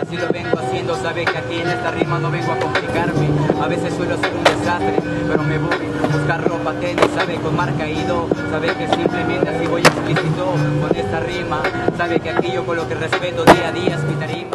así lo vengo haciendo, sabe que aquí en esta rima no vengo a complicarme, a veces suelo ser un desastre, pero me voy a buscar ropa, tenis, sabe con marca ido, sabe que simplemente así voy explícito con esta rima, sabe que aquí yo con lo que respeto día a día es mi tarima.